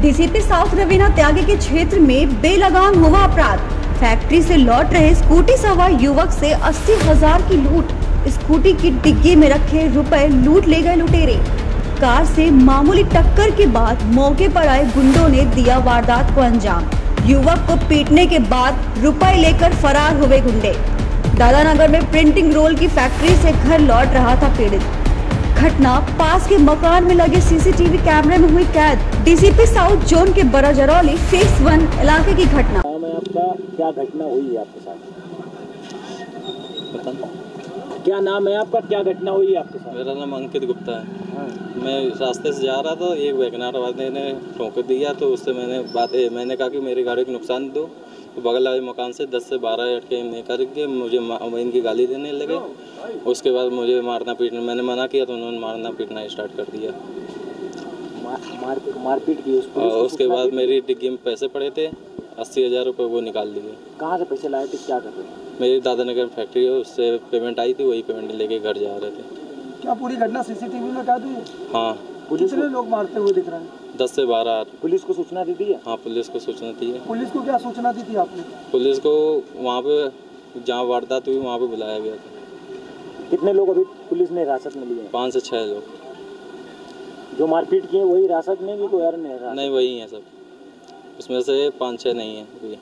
DCP south Raveena त्यागी के क्षेत्र में बेलगाम हुआ अपराध फैक्ट्री से लौट रहे स्कूटी सवार युवक से अस्सी हज़ार की लूट। स्कूटी की डिग्गी में रखे रुपए लूट ले गए लुटेरे। कार से मामूली टक्कर के बाद मौके पर आए गुंडों ने दिया वारदात को अंजाम। युवक को पीटने के बाद रुपए लेकर फरार हुए गुंडे। दादानगर में प्रिंटिंग रोल की फैक्ट्री से घर लौट रहा था पीड़ित। घटना पास के मकान में लगे सीसीटीवी कैमरे में हुई कैद। डीसीपी साउथ जोन के बराजरौली फेस वन इलाके की घटना। क्या घटना हुई है आपके साथ? क्या नाम है आपका? क्या घटना हुई आपके साथ? मेरा नाम अंकित गुप्ता है। हाँ, मैं रास्ते से जा रहा था एक वैगनार वाले ने ठोकर दिया तो उससे मैंने बात मैंने कहा कि मेरी गाड़ी को नुकसान दो। तो बगल वाले मकान से 10 से 12 अटके नहीं करके मुझे इनकी गाली देने लगे। उसके बाद मुझे मारना पीटना मैंने मना किया तो उन्होंने मारना पीटना स्टार्ट कर दिया। मार मार- की उस उसके बाद मेरी डिग्गी में पैसे पड़े थे। अस्सी हज़ार रुपये वो निकाल लिए कहाँ से पैसे लाए थे? क्या कर रहे थे? मेरी दादानगर फैक्ट्री है उससे पेमेंट आई थी वही पेमेंट लेके घर जा रहे थे। क्या पूरी घटना सीसीटीवी में कैद हुई हाँ। पुलिस कितने लोग मारते हुए दिख रहे हैं? दस से बारह पुलिस को सूचना दी थी हाँ पुलिस को सूचना दी है। पुलिस को क्या सूचना दी थी आपने? पुलिस को वहाँ पे जहाँ वारदात हुई वहाँ पे बुलाया गया था। कितने लोग अभी पुलिस ने हिरासत में लिए पाँच से छः लोग। जो मारपीट किए वही हिरासत में कि कोई और नहीं नहीं वही है सब। उसमें से पाँच छः नहीं है अभी।